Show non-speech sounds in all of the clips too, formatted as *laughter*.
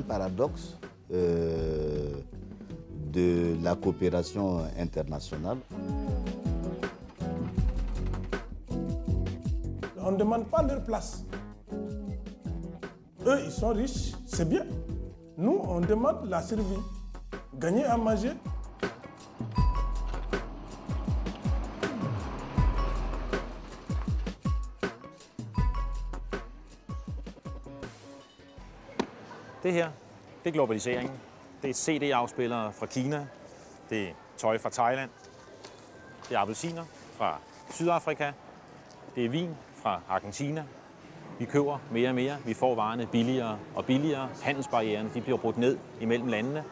Paradoxe euh, de la coopération internationale. On ne demande pas leur place. Eux, ils sont riches, c'est bien. Nous, on demande la survie. Gagner à manger. Det her, det er globaliseringen. Det er CD-afspillere fra Kina. Det er tøj fra Thailand. Det er appelsiner fra Sydafrika. Det er vin fra Argentina. Vi køber mere og mere. Vi får varerne billigere og billigere. Handelsbarrieren de bliver brudt ned imellem landene.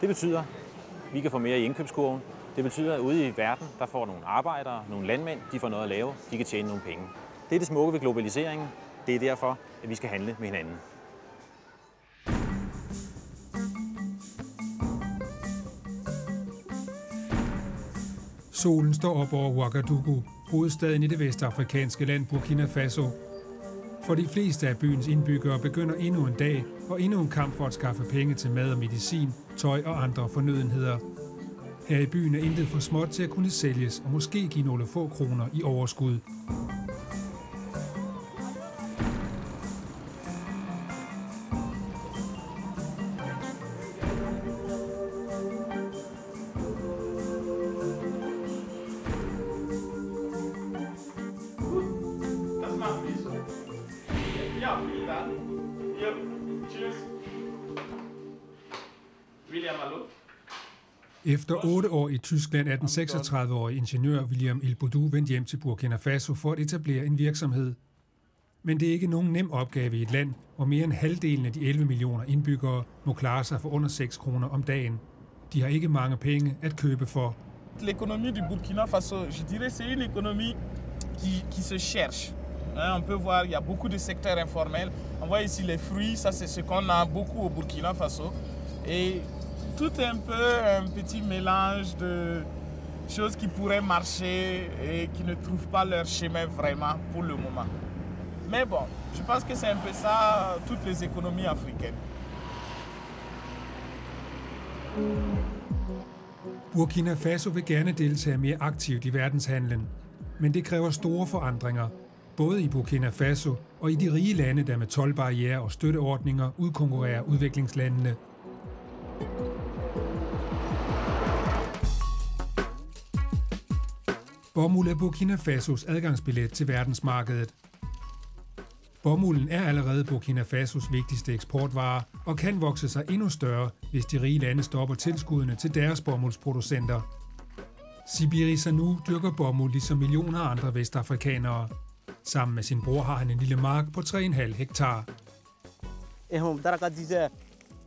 Det betyder, at vi kan få mere i indkøbskurven. Det betyder, at ude i verden, der får nogle arbejdere, nogle landmænd, de får noget at lave. De kan tjene nogle penge. Det er det smukke ved globaliseringen. Det er derfor, at vi skal handle med hinanden. Solen står op over Ouagadougou, hovedstaden i det vestafrikanske land Burkina Faso. For de fleste af byens indbyggere begynder endnu en dag og endnu en kamp for at skaffe penge til mad og medicin, tøj og andre fornødenheder. Her i byen er intet for småt til at kunne sælges og måske give nogle få kroner i overskud. Efter otte år i Tyskland er den 36-årige ingeniør William Il Boudou vendt hjem til Burkina Faso for at etablere en virksomhed. Men det er ikke nogen nem opgave i et land, hvor mere end halvdelen af de 11 millioner indbyggere må klare sig for under 6 kroner om dagen. De har ikke mange penge at købe for. L'économie du Burkina Faso, je dirais, c'est une économie qui, qui se cherche. Hein, on peut voir, il y a beaucoup de secteurs informels. On voit ici les fruits, ça c'est ce qu'on a beaucoup au Burkina Faso. Et tout un peu un petit mélange de choses qui pourraient marcher et qui ne trouvent pas leur chemin vraiment pour le moment. Mais bon, je pense que c'est un peu ça toutes les économies africaines. Burkina Faso vil gerne deltage mere aktivt i verdenshandlen, men det kræver store forandringer, både i Burkina Faso og i de rige lande, der med tolvbarriere og støtteordninger udkonkurrerer udviklingslandene. Bomuld er Burkina Fasos adgangsbillet til verdensmarkedet. Bomulden er allerede Burkina Fasos vigtigste eksportvare og kan vokse sig endnu større, hvis de rige lande stopper tilskuddene til deres bomuldsproducenter. Sibiri Sanu dyrker bomuld ligesom millioner af andre vestafrikanere. Sammen med sin bror har han en lille mark på 3,5 hektar.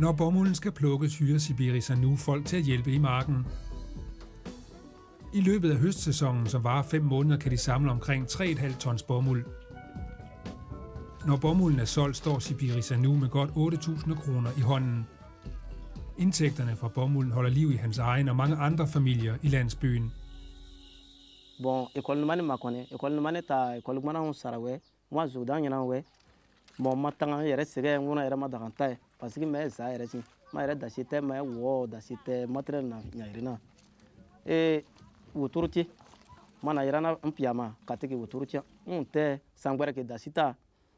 Når bomulden skal plukkes, hyrer Sibiris nu folk til at hjælpe i marken. I løbet af høstsæsonen, som varer 5 måneder, kan de samle omkring 3,5 tons bomuld. Når bomulden er solgt, står Sibiris nu med godt 8.000 kroner i hånden. Indtægterne fra bomulden holder liv i hans egen og mange andre familier i landsbyen. bon école école ta école zodan bon ma ma parce que mɛ za yɛrɛ ci ma yɛrɛ dasi tɛ mɛ wɔ dasi tɛ matériel na ɲayiri na e wotoro ti mana yɛrɛ na n piyama ka tigi wotoro ti n tɛ san gbɛrɛ ke dasi ta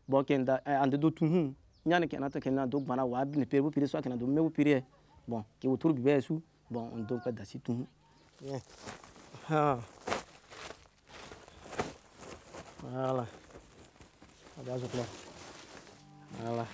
bon ke da an de do tuhu nyane kena to kena do gbana wa ne pere bu pere so kena do me bu pere bon ke autour bi besu bon on do pas dasi tout ha voilà Ada je clair. Voilà.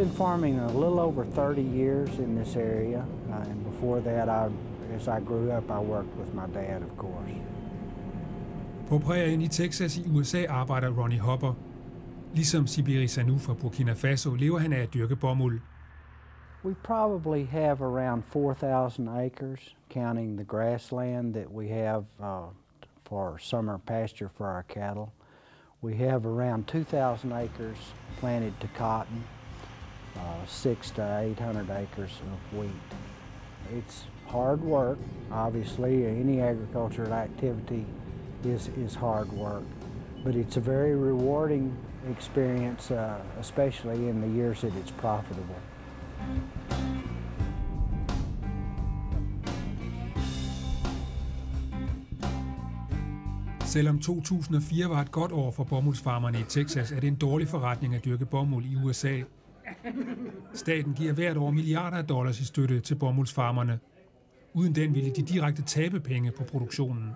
Been farming a little over 30 years in this area, uh, and before that, I, as I grew up, I worked with my dad, of course. På prærien i Texas i USA arbejder Ronnie Hopper. Ligesom Sibiri Sanu fra Burkina Faso lever han af at dyrke bomuld. We probably have around 4,000 acres, counting the grassland that we have uh, for summer pasture for our cattle. We have around 2,000 acres planted to cotton, uh, six to 800 acres of wheat. It's hard work, obviously. Any agricultural activity is, is hard work, but it's a very rewarding experience, uh, especially in the years that it's profitable. Selvom 2004 var et godt år for bomuldsfarmerne i Texas, er det en dårlig forretning at dyrke bomuld i USA. Staten giver hvert år milliarder af dollars i støtte til bomuldsfarmerne. Uden den ville de direkte tabe penge på produktionen.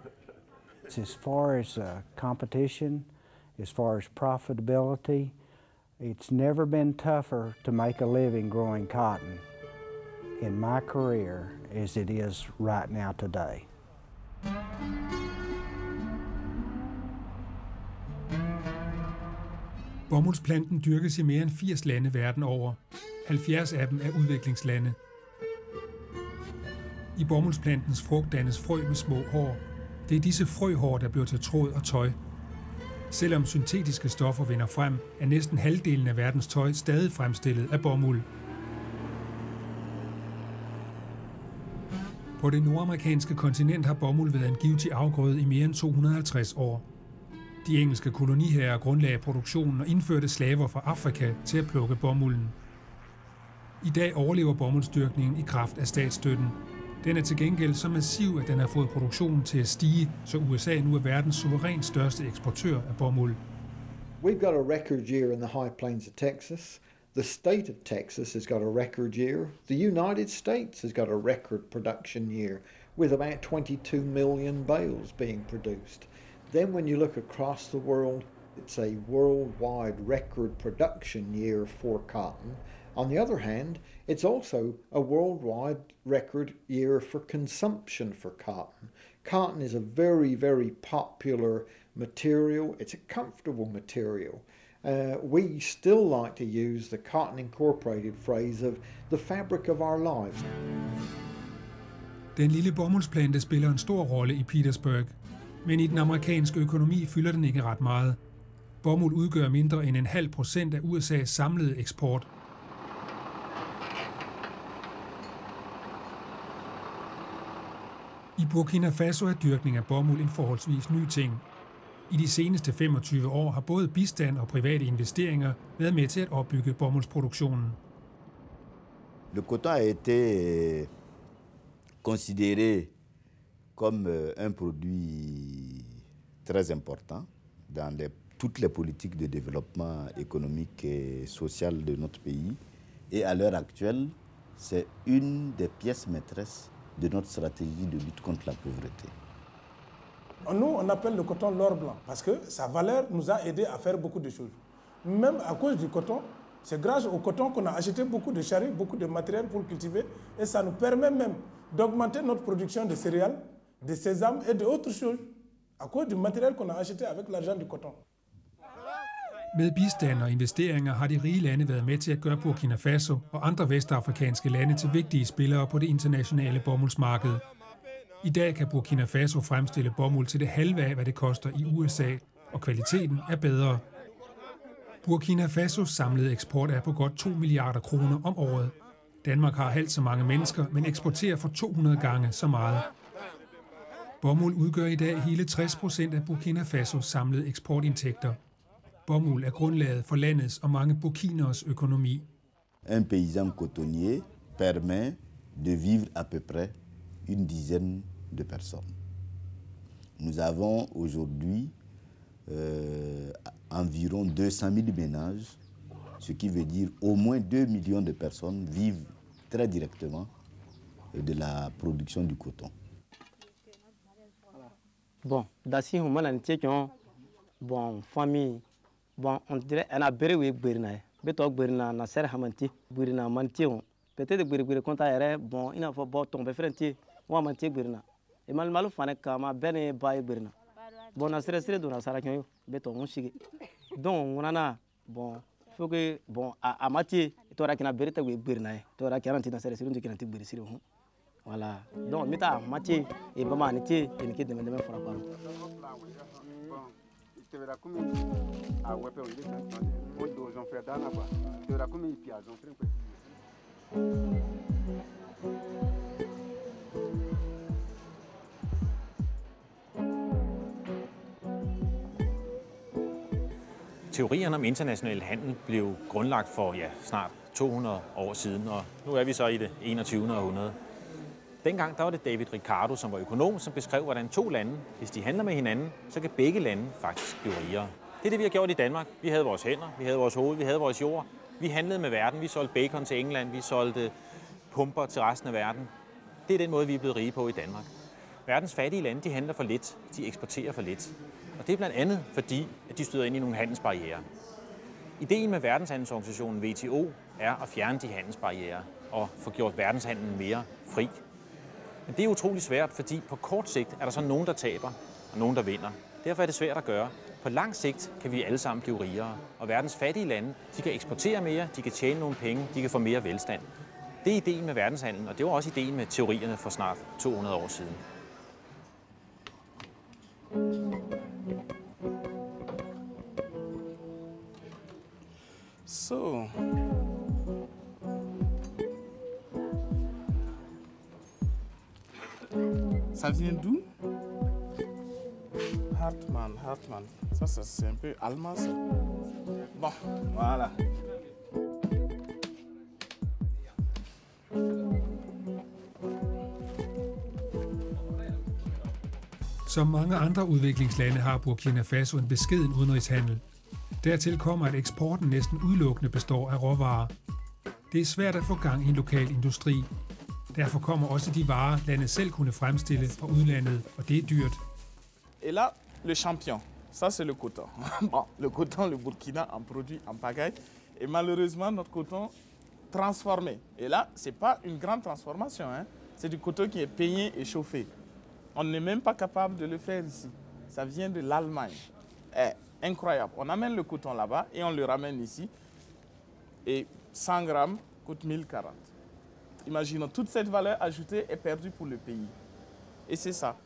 As far as uh, competition, as far as profitability, it's never been tougher to make a living growing cotton in my career as it is right now today. Bomuldsplanten dyrkes i mere end 80 lande verden over. 70 af dem er udviklingslande. I bomuldsplantens frugt dannes frø med små hår. Det er disse frøhår, der bliver til tråd og tøj. Selvom syntetiske stoffer vinder frem, er næsten halvdelen af verdens tøj stadig fremstillet af bomuld. På det nordamerikanske kontinent har bomuld været en givtig afgrøde i mere end 250 år. De engelske koloniherrer grundlagde produktionen og indførte slaver fra Afrika til at plukke bomulden. I dag overlever bomuldsdyrkningen i kraft af statsstøtten. Den er til gengæld så massiv, at den har fået produktionen til at stige, så USA nu er verdens suverænt største eksportør af bomuld. We've got a record year in the high plains of Texas. The state of Texas has got a record year. The United States has got a record production year with about 22 million bales being produced. Then, when you look across the world, it's a worldwide record production year for cotton. On the other hand, it's also a worldwide record year for consumption for cotton. Cotton is a very, very popular material, it's a comfortable material. Uh, we still like to use the Cotton Incorporated phrase of the fabric of our lives. Den lille bomuldsplante spiller en stor rolle i Petersburg, men i den amerikanske økonomi fylder den ikke ret meget. Bomuld udgør mindre end en halv procent af USA's samlede eksport. I Burkina Faso er dyrkning af bomuld en forholdsvis ny ting. I de seneste 25 år har både bistand og private investeringer været med til at opbygge bomuldsproduktionen. Le coton a été eh, considéré comme euh, un produit très important dans toutes les politiques de développement économique et social de notre pays. Et à l'heure actuelle, c'est une des pièces maîtresses de notre stratégie de lutte contre la pauvreté. Nous, on appelle le coton l'or blanc parce que sa valeur nous a aidé à faire beaucoup de choses. Même à cause du coton, c'est grâce au coton qu'on a acheté beaucoup de charrues, beaucoup de matériel pour cultiver et ça nous permet même d'augmenter notre production de céréales, de sésame et d'autres choses à cause du matériel qu'on a acheté avec l'argent du coton. Med bistand og investeringer har de rige lande været med til at gøre Burkina Faso og andre vestafrikanske lande til vigtige spillere på det internationale bomuldsmarked. I dag kan Burkina Faso fremstille bomuld til det halve af, hvad det koster i USA, og kvaliteten er bedre. Burkina Fasos samlede eksport er på godt 2 milliarder kroner om året. Danmark har halvt så mange mennesker, men eksporterer for 200 gange så meget. Bomuld udgør i dag hele 60 procent af Burkina Fasos samlede eksportindtægter. Bomuld er grundlaget for landets og mange burkiners økonomi. Un paysan cotonnier permet de vivre à peu près une dizaine de personnes. Nous avons aujourd'hui euh, environ 200 000 ménages, ce qui veut dire au moins 2 millions de personnes vivent très directement de la production du coton. Bon, dasi huma na ntie kyon. Bon, famille. Bon, on dirait ana bere we gberna. Beto gberna na hamanti. Gberna manti on. Peut-être gbere gbere konta yere bon ina fo bo ton be frenti. Wa manti gberna. E mal malu fane kama bene ba gberna. Bon, na sere sere do na sara kyon. Beto on. Donc, on ana bon faut que bon a amati tora kina bere ta we gberna. Tora kina ntina sere sere. Voilà donc mi ta matie e bama ni tie e ni ke dɛmɛ dɛmɛ fara baro tɛmɛra komi a wɛpɛ o yiri sɛn o do zɔn fɛ dana ba tɛmɛra komi i pia zɔn fɛn fɛ Teorierne om international handel blev grundlagt for ja, snart 200 år siden, og nu er vi så i det 21. århundrede. Dengang der var det David Ricardo, som var økonom, som beskrev, hvordan to lande, hvis de handler med hinanden, så kan begge lande faktisk blive rigere. Det er det, vi har gjort i Danmark. Vi havde vores hænder, vi havde vores hoved, vi havde vores jord. Vi handlede med verden. Vi solgte bacon til England, vi solgte pumper til resten af verden. Det er den måde, vi er blevet rige på i Danmark. Verdens fattige lande, de handler for lidt. De eksporterer for lidt. Og det er blandt andet fordi, at de støder ind i nogle handelsbarriere. Ideen med verdenshandelsorganisationen WTO er at fjerne de handelsbarriere og få gjort verdenshandlen mere fri. Men det er utrolig svært, fordi på kort sigt er der så nogen, der taber, og nogen, der vinder. Derfor er det svært at gøre. På lang sigt kan vi alle sammen blive rigere, og verdens fattige lande, de kan eksportere mere, de kan tjene nogle penge, de kan få mere velstand. Det er ideen med verdenshandlen, og det var også ideen med teorierne for snart 200 år siden. So. Vient d'où Hartmann, Hartmann. Ça, ça, c'est un peu allemand, ça. Bon, voilà. Som mange andre udviklingslande har Burkina Faso en beskeden udenrigshandel. Dertil kommer, at eksporten næsten udelukkende består af råvarer. Det er svært at få gang i en lokal industri. Derfor kommer også de varer, landet selv kunne fremstille fra udlandet, og det er. Et là, le champion, ça c'est le coton. *laughs* bon, le coton, le Burkina en produit en pagaille. Et malheureusement, notre coton transformé. Et là, c'est pas une grande transformation. Hein. C'est du coton qui est peigné et chauffé. On n'est même pas capable de le faire ici. Ça vient de l'Allemagne. Eh, incroyable. On amène le coton là-bas et on le ramène ici. Et 100 grammes coûte 1040. Imaginons, toute cette valeur ajoutée est perdue pour le pays. Et c'est ça.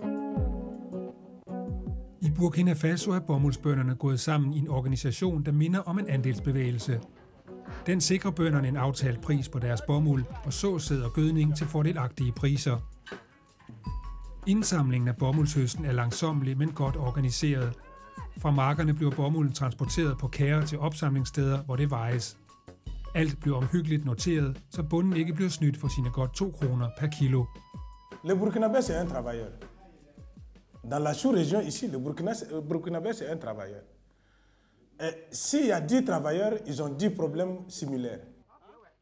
I Burkina Faso er bomuldsbønderne gået sammen i en organisation, der minder om en andelsbevægelse. Den sikrer bønderne en aftalt pris på deres bomuld og såsæd og gødning til fordelagtige priser. Indsamlingen af bomuldshøsten er langsomlig, men godt organiseret. Fra markerne bliver bomulden transporteret på kære til opsamlingssteder, hvor det vejes. Alt bliver omhyggeligt noteret, så bunden ikke bliver snydt for sine godt 2 kroner per kilo. Le Burkinabé, c'est un travailleur. Dans la sous-région ici, le Burkina, le Burkinabé, c'est un travailleur. Et s'il y a 10 travailleurs, ils ont 10 problèmes similaires.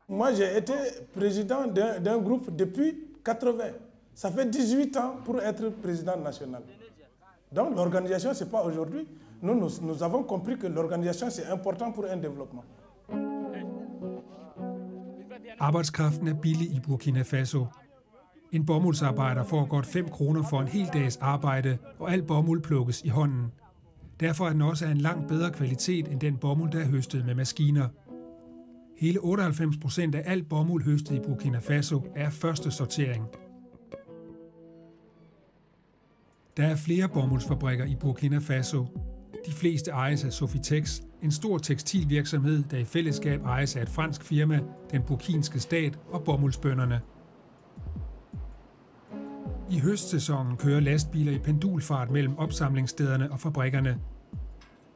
Moi, j'ai été président d'un groupe depuis 80. Ça fait 18 ans pour être président national. Donc l'organisation, ce n'est pas aujourd'hui. Nous, nous avons compris que l'organisation, c'est important pour un développement. Arbejdskraften er billig i Burkina Faso. En bomuldsarbejder får godt 5 kroner for en hel dags arbejde, og al bomuld plukkes i hånden. Derfor er den også af en langt bedre kvalitet end den bomuld, der er høstet med maskiner. Hele 98 procent af al bomuld høstet i Burkina Faso er første sortering. Der er flere bomuldsfabrikker i Burkina Faso. De fleste ejes af Sofitex, en stor tekstilvirksomhed, der i fællesskab ejes af et fransk firma, den burkinske stat og bomuldsbønderne. I høstsæsonen kører lastbiler i pendulfart mellem opsamlingsstederne og fabrikkerne.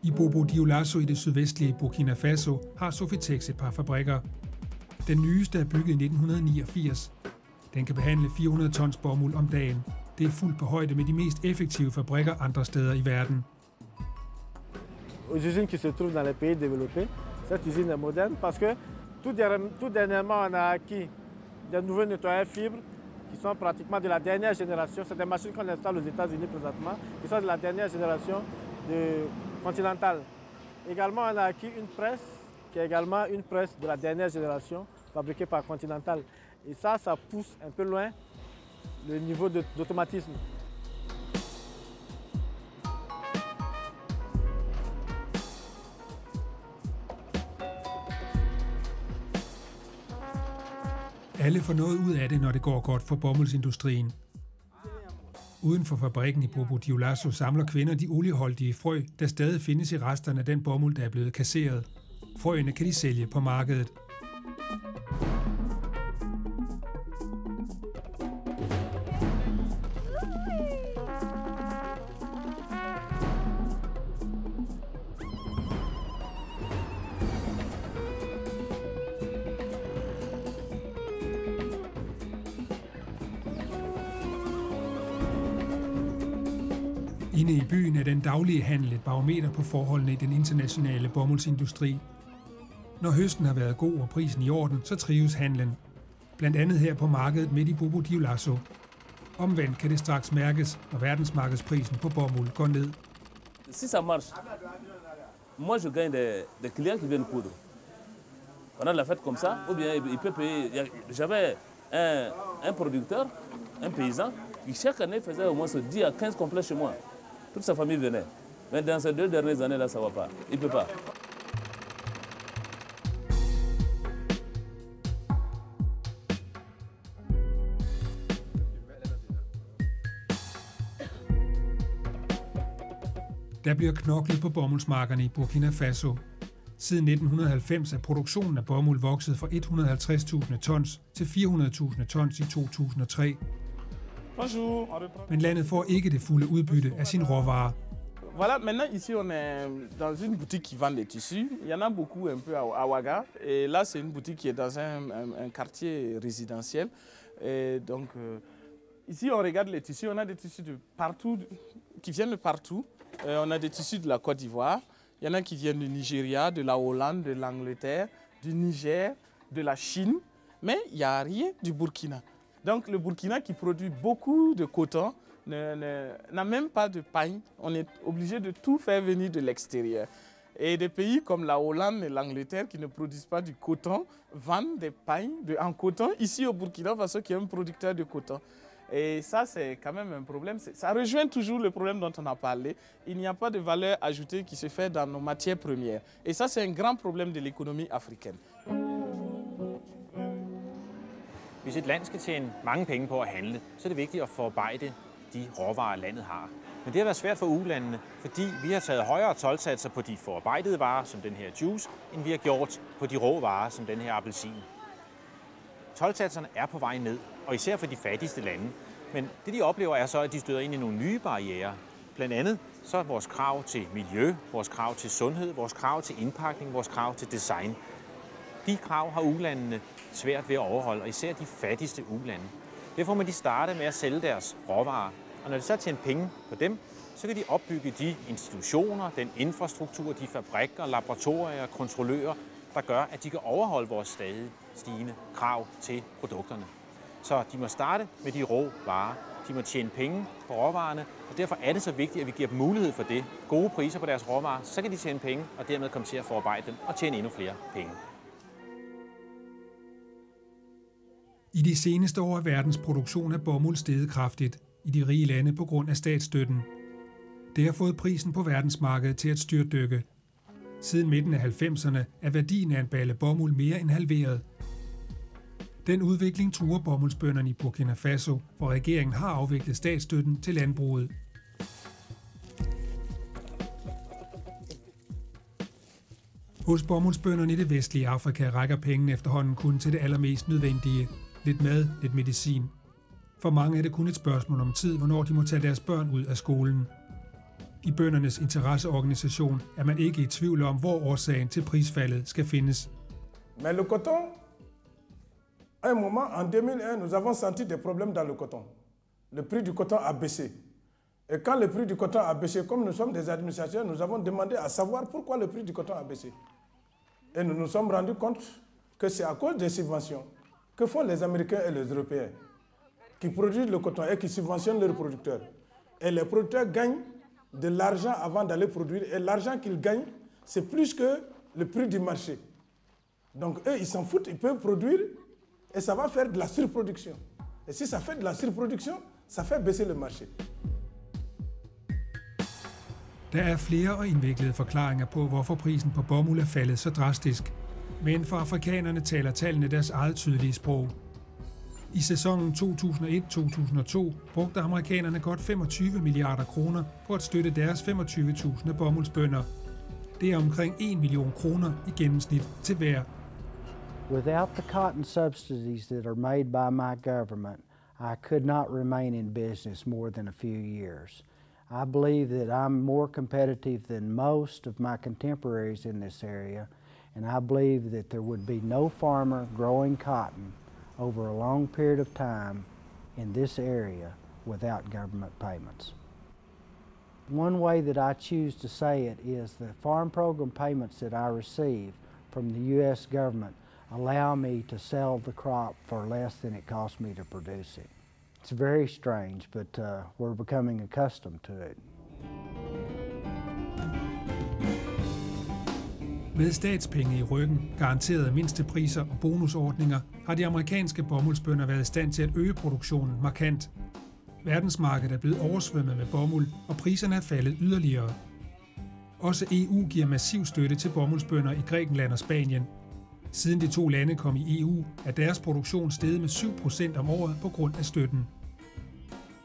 I Bobo Dioulasso i det sydvestlige Burkina Faso har Sofitex et par fabrikker. Den nyeste er bygget i 1989. Den kan behandle 400 tons bomuld om dagen. Det er fuldt på højde med de mest effektive fabrikker andre steder i verden. Aux usines qui se trouvent dans les pays développés. Cette usine est moderne parce que tout, derni- tout dernièrement, on a acquis des nouveaux nettoyeurs fibres qui sont pratiquement de la dernière génération. C'est des machines qu'on installe aux États-Unis présentement, qui sont de la dernière génération de Continental. Également, on a acquis une presse qui est également une presse de la dernière génération fabriquée par Continental. Et ça, ça pousse un peu loin le niveau d'automatisme. Alle får noget ud af det, når det går godt for bomuldsindustrien. Uden for fabrikken i Bobo Dioulasso samler kvinder de olieholdige frø, der stadig findes i resterne af den bomuld, der er blevet kasseret. Frøene kan de sælge på markedet. Barometer på forholdene i den internationale bomuldsindustri. Når høsten har været god og prisen i orden, så trives handlen. Blandt andet her på markedet midt i Bobo Dioulasso. Omvendt kan det straks mærkes, når verdensmarkedsprisen på bomuld går ned. si ça marche, moi je gagne des, des clients qui viennent coudre. Pendant la fête comme ça, ou bien il peut payer. J'avais un, un producteur, un paysan, qui chaque année faisait au moins 10 à 15 complets chez moi. Toute sa famille venait. Mais dans ces deux dernières années-là, ça ne va pas. Il ne peut pas. Der bliver knoklet på bomuldsmarkerne i Burkina Faso. Siden 1990 er produktionen af bomuld vokset fra 150.000 tons til 400.000 tons i 2003. Bonjour, on reprend. Men landet får ikke det fulde udbytte af sin råvare. Voilà, maintenant ici on est dans une boutique qui vend des tissus. Il y en a beaucoup un peu à, Ouaga. Et là c'est une boutique qui est dans un, quartier résidentiel. Et donc euh, ici on regarde les tissus. On a des tissus de partout, qui viennent de partout. Euh, on a des tissus de la Côte d'Ivoire. Il y en a qui viennent du Nigeria, de la Hollande, de l'Angleterre, du Niger, de la Chine. Mais il n'y a rien du Burkina. Donc le Burkina qui produit beaucoup de coton n'a même pas de paille. On est obligé de tout faire venir de l'extérieur. Et des pays comme la Hollande et l'Angleterre qui ne produisent pas du coton vendent des pailles de- en coton ici au Burkina Faso qui est un producteur de coton. Et ça, c'est quand même un problème. Ça rejoint toujours le problème dont on a parlé. Il n'y a pas de valeur ajoutée qui se fait dans nos matières premières. Et ça, c'est un grand problème de l'économie africaine. Hvis et land skal tjene mange penge på at handle, så er det vigtigt at forarbejde de råvarer, landet har. Men det har været svært for ulandene, fordi vi har taget højere tolvsatser på de forarbejdede varer, som den her juice, end vi har gjort på de rå varer, som den her appelsin. Tolvsatserne er på vej ned, og især for de fattigste lande. Men det, de oplever, er så, at de støder ind i nogle nye barriere. Blandt andet så er vores krav til miljø, vores krav til sundhed, vores krav til indpakning, vores krav til design. De krav har ulandene svært ved at overholde, og især de fattigste ulande. Derfor må de starte med at sælge deres råvarer. Og når de så tjener penge på dem, så kan de opbygge de institutioner, den infrastruktur, de fabrikker, laboratorier og kontrollører, der gør, at de kan overholde vores stadig stigende krav til produkterne. Så de må starte med de rå varer. De må tjene penge på råvarerne, og derfor er det så vigtigt, at vi giver dem mulighed for det. Gode priser på deres råvarer, så kan de tjene penge, og dermed komme til at forarbejde dem og tjene endnu flere penge. I de seneste år er verdens produktion af bomuld steget kraftigt i de rige lande på grund af statsstøtten. Det har fået prisen på verdensmarkedet til at styrtdykke. Siden midten af 90'erne er værdien af en balle bomuld mere end halveret. Den udvikling truer bomuldsbønderne i Burkina Faso, hvor regeringen har afviklet statsstøtten til landbruget. Hos bomuldsbønderne i det vestlige Afrika rækker pengene efterhånden kun til det allermest nødvendige. Lidt mad, lidt medicin. For mange er det kun et spørgsmål om tid, hvornår de må tage deres børn ud af skolen. I bøndernes interesseorganisation er man ikke i tvivl om, hvor årsagen til prisfaldet skal findes. Men le coton, à un moment, en 2001, nous avons senti des problèmes dans le coton. Le prix du coton a baissé. Et quand le prix du coton a baissé, comme nous sommes des administrateurs, nous avons demandé à savoir pourquoi le prix du coton a baissé. Et nous nous sommes rendus compte que c'est à cause des subventions que font les Américains et les Européens, qui produisent le coton et qui subventionnent leurs producteurs? Et les producteurs gagnent de l'argent avant d'aller produire. Et l'argent qu'ils gagnent, c'est plus que le prix du marché. Donc eux, ils s'en foutent, ils peuvent produire et ça va faire de la surproduction. Et si ça fait de la surproduction, ça fait baisser le marché. Der er flere og indviklede forklaringer på, hvorfor prisen på bomuld er faldet så drastisk. Men for afrikanerne taler tallene deres eget tydelige sprog. I sæsonen 2001-2002 brugte amerikanerne godt 25 milliarder kroner på at støtte deres 25.000 bomuldsbønder. Det er omkring 1 million kroner i gennemsnit til hver. Without the cotton subsidies that are made by my government, I could not remain in business more than a few years. I believe that I'm more competitive than most of my contemporaries in this area, and I believe that there would be no farmer growing cotton over a long period of time in this area without government payments. One way that I choose to say it is the farm program payments that I receive from the U.S. government allow me to sell the crop for less than it costs me to produce it. It's very strange, but uh, we're becoming accustomed to it. Med statspenge i ryggen, garanterede mindstepriser og bonusordninger, har de amerikanske bomuldsbønder været i stand til at øge produktionen markant. Verdensmarkedet er blevet oversvømmet med bomuld, og priserne er faldet yderligere. Også EU giver massiv støtte til bomuldsbønder i Grækenland og Spanien. Siden de to lande kom i EU, er deres produktion steget med 7% om året på grund af støtten.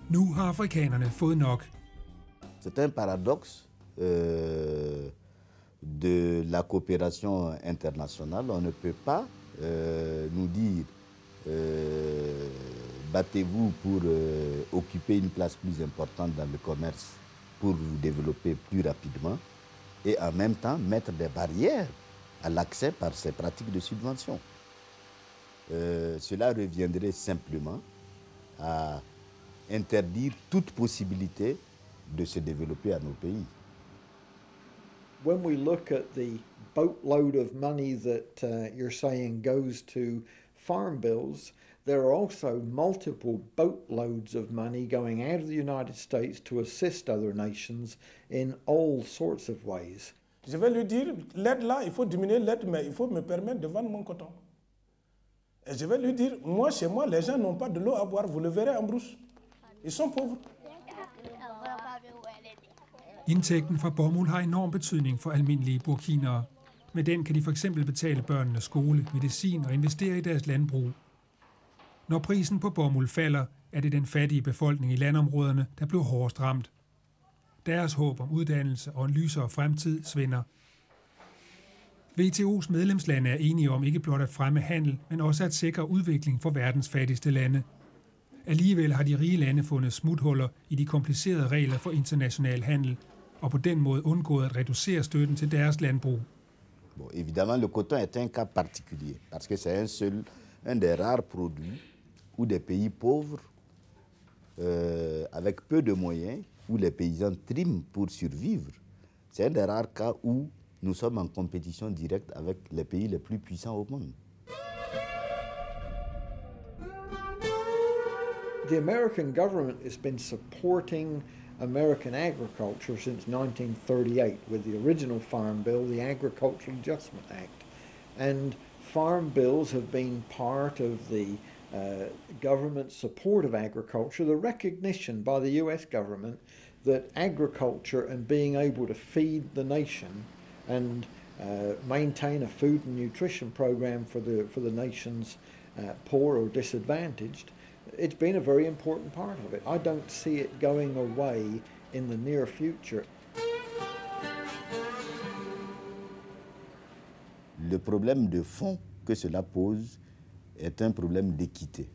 Nu har afrikanerne fået nok. Det er en paradoks. Øh de la coopération internationale. On ne peut pas euh, nous dire euh, battez-vous pour euh, occuper une place plus importante dans le commerce pour vous développer plus rapidement et en même temps mettre des barrières à l'accès par ces pratiques de subvention. Cela reviendrait simplement à interdire toute possibilité de se développer à nos pays. When we look at the boatload of money that uh, you're saying goes to farm bills, there are also multiple boatloads of money going out of the United States to assist other nations in all sorts of ways. Je vais lui dire, l'aide là, il faut diminuer l'aide, mais il faut me permettre de vendre mon coton. Et je vais lui dire, moi, chez moi, les gens n'ont pas de l'eau à boire, vous le verrez en brousse. Ils sont pauvres. Indtægten fra bomuld har enorm betydning for almindelige burkinere. Med den kan de for eksempel betale børnene skole, medicin og investere i deres landbrug. Når prisen på bomuld falder, er det den fattige befolkning i landområderne, der bliver hårdest ramt. Deres håb om uddannelse og en lysere fremtid svinder. WTO's medlemslande er enige om ikke blot at fremme handel, men også at sikre udvikling for verdens fattigste lande. Alligevel har de rige lande fundet smuthuller i de komplicerede regler for international handel, og på den måde undgået at reducere støtten til deres landbrug. Bon, évidemment, le coton est un cas particulier parce que c'est un seul, un des rares produits où des pays pauvres, euh, avec peu de moyens, où les paysans triment pour survivre. C'est un des rares cas où nous sommes en compétition directe avec les pays les plus puissants au monde. The American government has been supporting American agriculture since 1938 with the original Farm Bill, the Agricultural Adjustment Act. And farm bills have been part of the uh, government's support of agriculture, the recognition by the US government that agriculture and being able to feed the nation and uh, maintain a food and nutrition program for the, for the nation's uh, poor or disadvantaged, it's been a very important part of it. I don't see it going away in the near future. Le problème de fond que cela pose est un problème d'équité.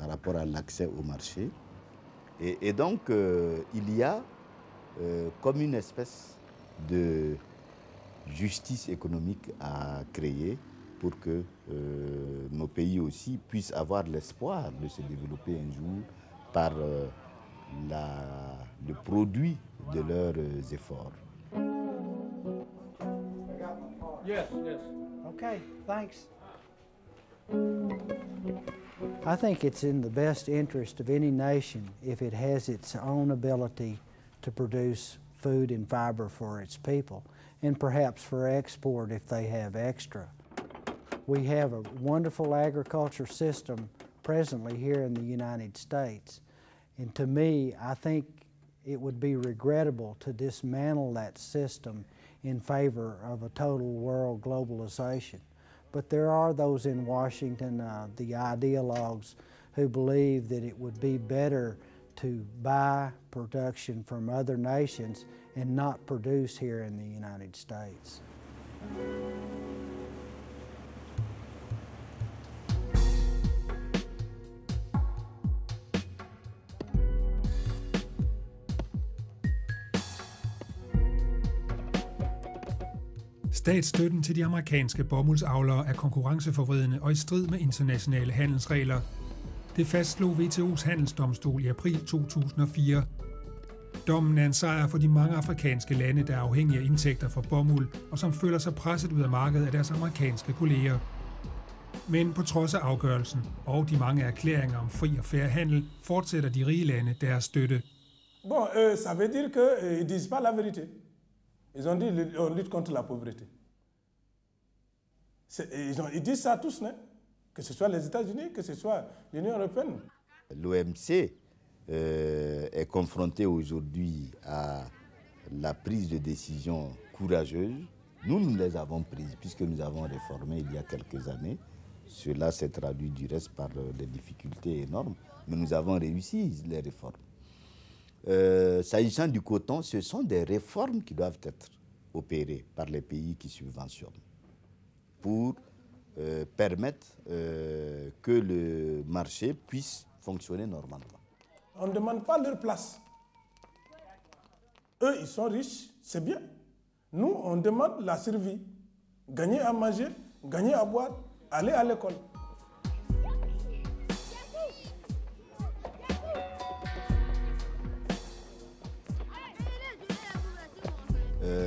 par rapport à l'accès au marché. Et, donc, euh, il y a euh, comme une espèce de justice économique à créer pour que euh, nos pays aussi puissent avoir l'espoir de se développer un jour par euh, la, le produit de leurs euh, efforts. Yes, yes. Okay, thanks. I think it's in the best interest of any nation if it has its own ability to produce food and fiber for its people, and perhaps for export if they have extra. We have a wonderful agriculture system presently here in the United States, and to me, I think it would be regrettable to dismantle that system in favor of a total world globalization. But there are those in Washington, uh, the ideologues, who believe that it would be better to buy production from other nations and not produce here in the United States. Statsstøtten til de amerikanske bomuldsavlere er konkurrenceforvridende og i strid med internationale handelsregler. Det fastslog WTO's handelsdomstol i april 2004. Dommen er en sejr for de mange afrikanske lande, der er afhængige af indtægter fra bomuld, og som føler sig presset ud af markedet af deres amerikanske kolleger. Men på trods af afgørelsen og de mange erklæringer om fri og færre handel, fortsætter de rige lande deres støtte. Bon, euh, ça veut dire qu'ils euh, disent pas la vérité. Ils ont dit on lutte contre la pauvreté. Ils, disent ça tous, hein? que ce soit les États-Unis, que ce soit l'Union européenne. L'OMC euh, est confronté aujourd'hui à la prise de décision courageuse. Nous, nous les avons prises puisque nous avons réformé il y a quelques années. Cela s'est traduit du reste par des difficultés énormes, mais nous avons réussi les réformes. Euh, s'agissant du coton, ce sont des réformes qui doivent être opérées par les pays qui subventionnent pour euh, permettre euh, que le marché puisse fonctionner normalement. On ne demande pas leur place. Eux, ils sont riches, c'est bien. Nous, on demande la survie. Gagner à manger, gagner à boire, aller à l'école.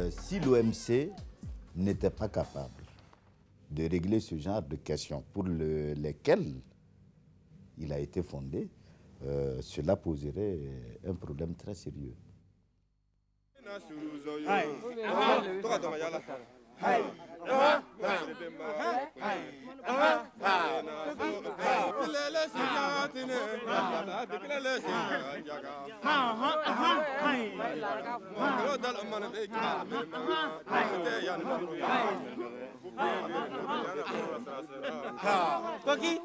Euh, si l'OMC n'était pas capable de régler ce genre de questions pour lesquelles il a été fondé, euh, cela poserait un problème très sérieux. Cookie?